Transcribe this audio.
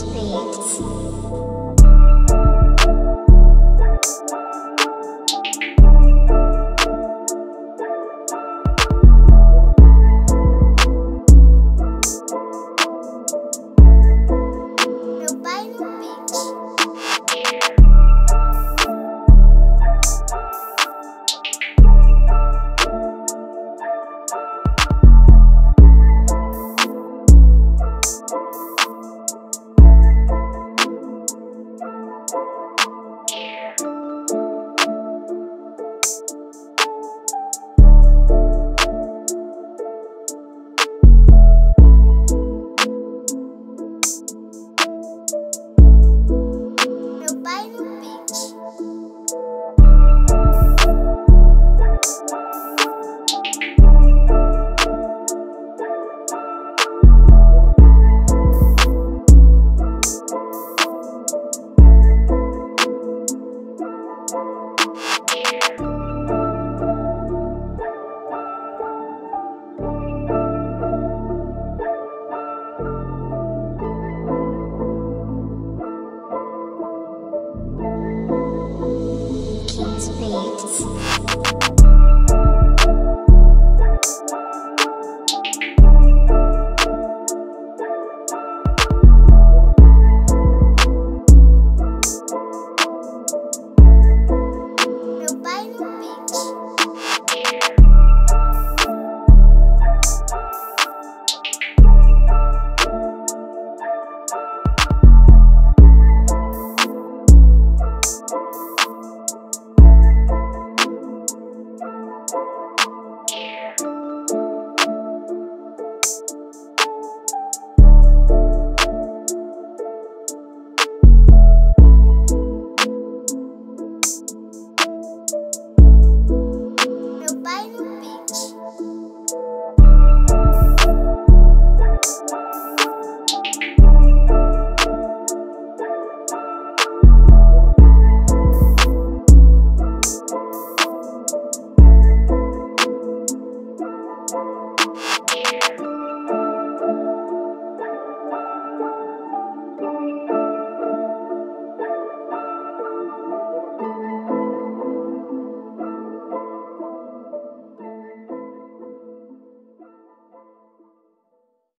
Beats. 我。